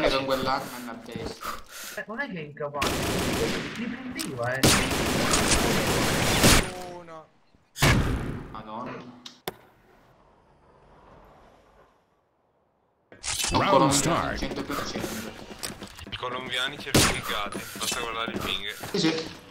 Guarda con quell'arma in a destra. Eh, non è che è incapace, li prendeva, eh. Uno. Madonna. Round start. 100%. Colombiani certificati, basta guardare il ping. Sì, sì.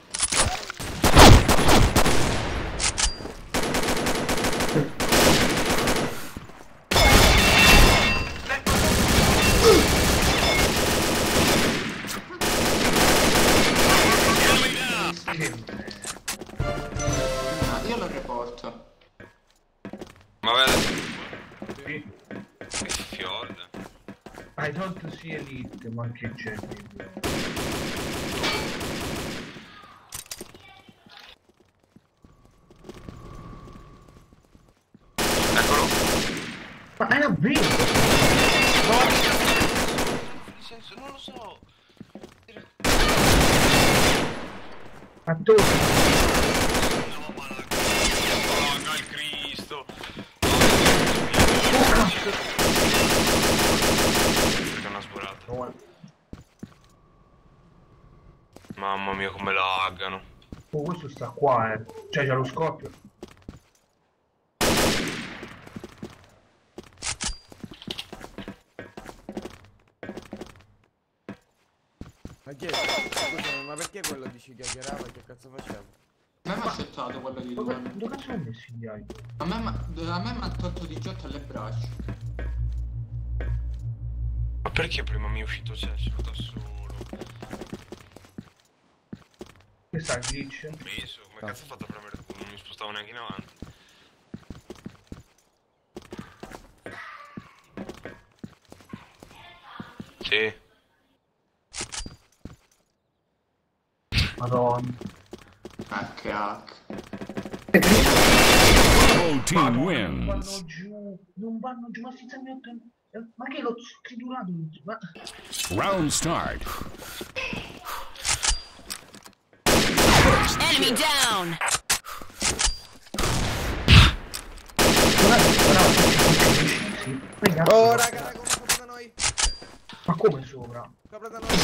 Sì. che fiolla. I don't see elite, ma che c'è? Eccolo. Ma è vero! Nel senso, non lo so. Ma dove? No, ma la Paga il Cristo. Perché è una sburata. No, Mamma mia come laggano. Oh, questo sta qua, eh. Cioè, c'ha lo scoppio. Ma chi è? Scusami, ma perché quello dici chiacchierava? Che cazzo faceva? A me mi ha accettato quello di Dove, due. dove l'hai messo gli item? A me a me mi ha tolto 18 alle braccia. Ma perché prima mi è uscito Cesso da solo? È il glitch. Preso, come cazzo ho fatto a premere? Non mi spostavo neanche in avanti. Sì. Madonna. Che team wins. non vanno giù, ma si. Eh, ma che l'ho triturato? Ma... Round start. Enemy down! Guardate, guardate, sì. Poi cazzo, Oh raga, raga, sopra da noi! Ma come sopra? Sopra da noi!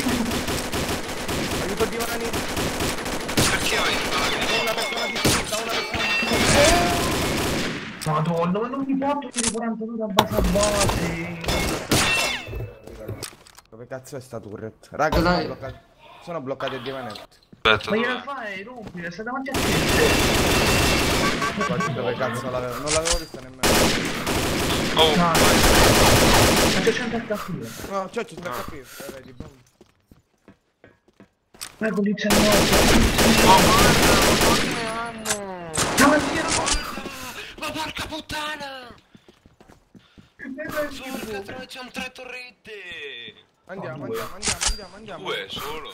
Sì. Aiuto di mani! Perché hai il Una persona di sinistra, una persona di Madonna, ma non mi porto dire 42 da base a base. Dove cazzo è sta turret? Raga, sono Dai. bloccati. Sono bloccati a divanetto. Aspetta, Ma gliela fai, rompi, sta davanti a te. Guarda dove cazzo l'avevo. Non l'avevo vista nemmeno. Oh, No, ma c'è 100 HP. No, c'è, c'è da capire. Eh, vedi, boom. Ma con 19. ma guarda, ma quante ma sì, Ma porca puttana! Porca troia, c'è un tre torrette! Andiamo, andiamo, andiamo, andiamo, andiamo. Due solo.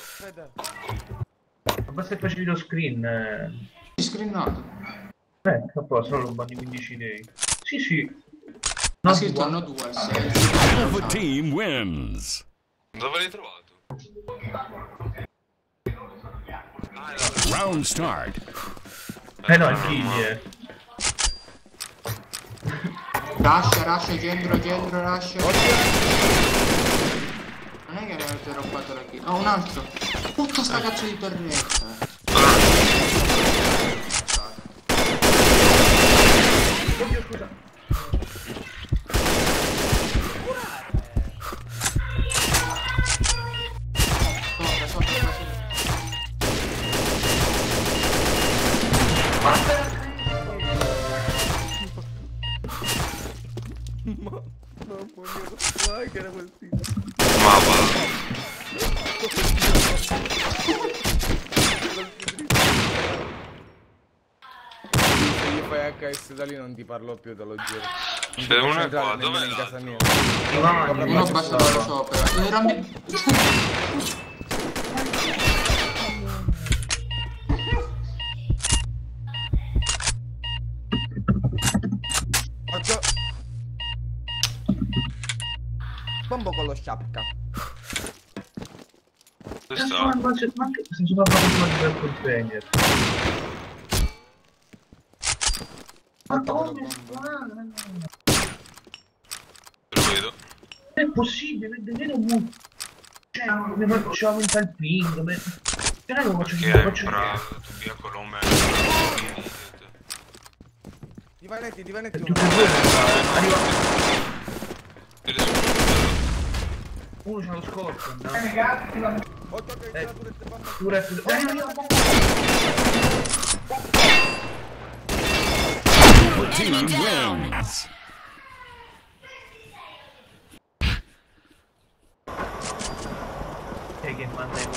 Ma basta che facevi lo screen. Screenato. eh a posto, solo bandi 15 dei. Sì, sì. Ha No, scritto due. hanno due al 6. Alpha team wins. Dove l'hai trovato? Round start. Eh no, il Ah, kill, ma- eh. Rascia, rascia, gendro, gendro, rascia. Non è che avete rubato la kill. Oh, un altro. Tutta sta cazzo di torretta. Oddio, scusa. Era quel tipo. Ma va. Se gli fai HS da lì non ti parlo più, te lo giuro. Non C'è uno qua, dov'è nemmeno in casa l'altro? Uno c'è basta stato. sopra. Era mi- Bombo con lo sciapca. Sta? ma ma c'è- ma che si sono fatto per container. Ma come fa? Lo vedo. Non è possibile, è davvero mu... Cioè, mi faccio aumentare il ping. Cioè, non lo faccio Che faccio... bravo, tu via Colombe. Divanetti, divanetti. Tutti e due, arriva... Uno c'ha lo scorpion, no? Occhio che c'era pure ste bombe. Pure... pure- Arriva, arriva, Your team wins. Che che manda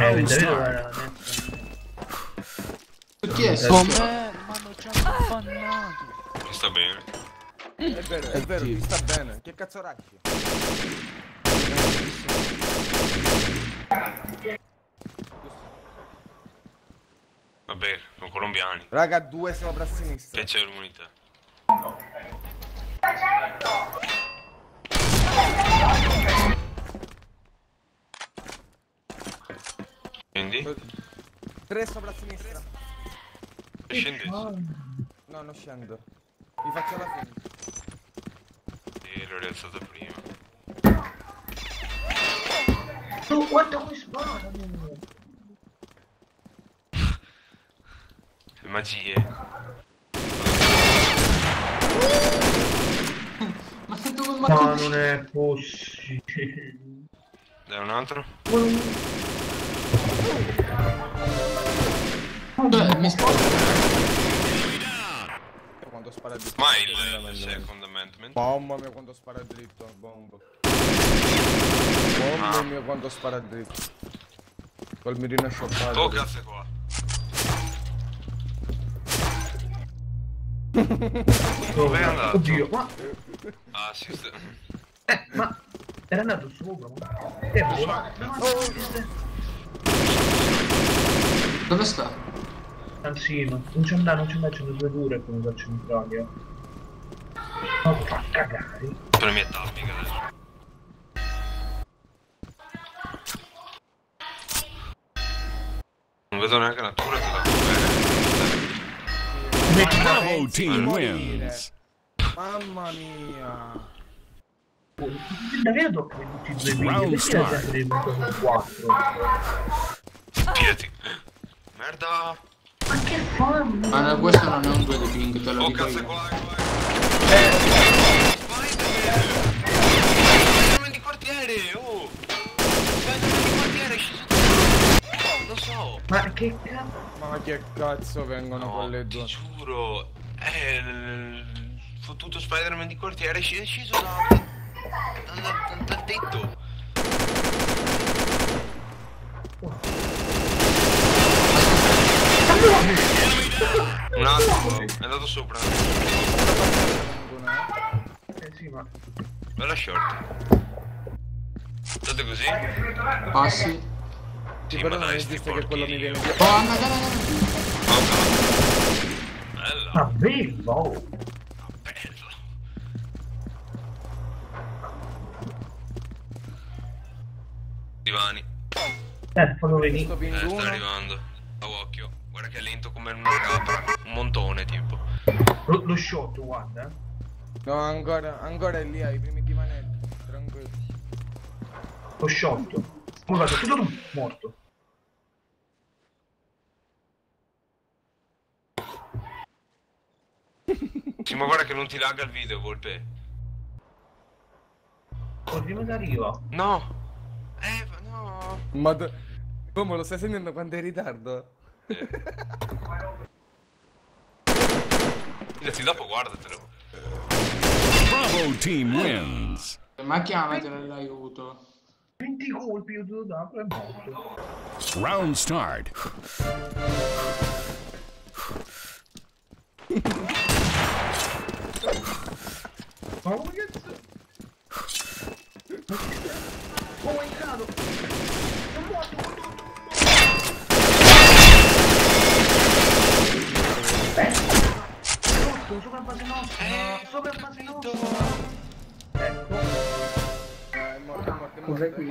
Eh, era netta. Chi è? Me, ma hanno già bannato. Mi sta bene. È vero, è vero, ti sta bene. Che cazzo racchi? Vabbè, sono colombiani. Raga, due sopra a sinistra. Che c'è l'umanità. Quindi? Tre sopra a sinistra. E scendete. No, non scendo. Vi faccio la fine. Sì, l'ho rialzato prima. Tu, guarda come spara! Magie. Ma che dove ma non è possibile. Dai un altro? Cioè, mi sta... Quando spara dritto. Ma il second amendment. Mamma mia quando spara dritto, bombo. Mamma mia quando spara dritto. Col mirino scioppato. Oh cazzo è qua. Dove è andato? Oddio, ma... Ah sì, sta- Eh, ma... Era andato sopra, ma... È volato. Dove sta? Anzino, non c'è andato, non c'è andato, c'è due dure come dal centrario. Ma fa cagare. per le mie tattiche adesso. Non vedo neanche la tura che la coperta. Bravo team wins. Mamma mia. Davvero dopo tutti i due video, Round perché la gente deve mettere 4? Tirati. Merda. Ma che fa? Ma no, questo non è un 2 di ping, te lo Oh dico cazzo è io. qua, qua. è qua. Spider-Man! Spider-Man di quartiere, oh! Spider-Man di quartiere sceso da... Lo so. Ma che cazzo? Ma che cazzo vengono No, con le ti due? giuro. È il fottuto Spider-Man di quartiere è sceso- da... dal, dal, dal tetto. Un altro, è andato sopra. Eh sì, ma... Bella short. State così? Passi. Sì, Sì, però ma dai, sti giusto che quello mi porchi. viene via. Oh, Anna. Oh, Bella. Ma bello! Bella. Divani. Eh, fallo venire. Eh, sta arrivando. Lo, lo shot, guarda. eh. No, ancora, ancora è lì ai primi divanetti. Tranquillo. Lo shot. Guarda, tutto tu, morto. Sì, ma guarda che non ti lagga il video, Volpe. Poi prima che arriva. No. Eh, ma no. Ma come lo stai sentendo quando è in ritardo? Fidati dopo, guardatelo. Bravo team wins. Ma chiamatelo l'aiuto. 20 colpi io te lo do, è morto. Round start. Ma cazzo? Oh, è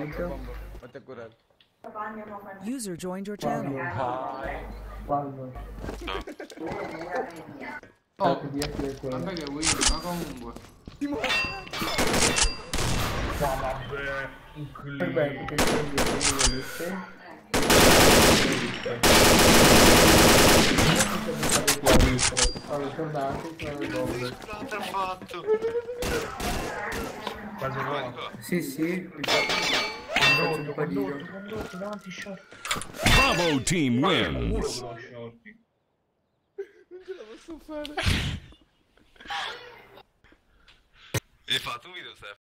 Entendeu? Vou ter curado. User joined your channel. Quase não. Oh, non vedo Will, ma comunque. Ti muoio! No, vabbè, un clip. Vabbè, perché prendi il ha fatto? Quasi no. Sì, sì, Condotto, condotto, condotto, davanti short. Bravo team wins. Non ce la posso fare. Hai fatto un video, Steph?